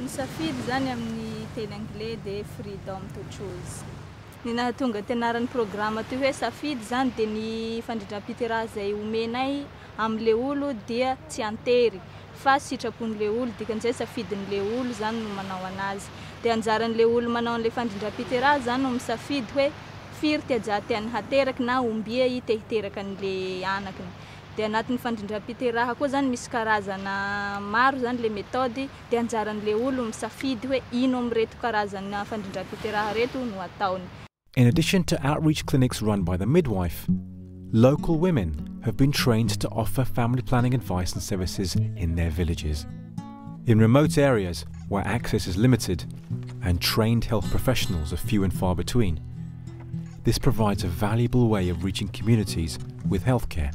ny safidy zany amin'ny teny anglais de freedom to choose. Ny nahatonga teanaran'ny programma toy hoe safidy zany de ny fandrindrampiteraha zay omenay am'le olo dia tsy antery. Fa sitrapon'le olo dikan'izay safidin'le olo zany no manao anazy. De anjaran'le olo manao an'le fandrindram-piteraha zany no misafidy hoe firy tiajaha tiany hateraky na ombia e, i tehiteraka an'le anakiny. Dia maro zany le dia anjaran'ilay olo misafidy hoe ino karazana reto no ataony. In addition to outreach clinics run by the midwife, local women have been trained to offer family planning advice and services in their villages. In remote areas where access is limited and trained health professionals are few and far between, this provides a valuable way of reaching communities with healthcare.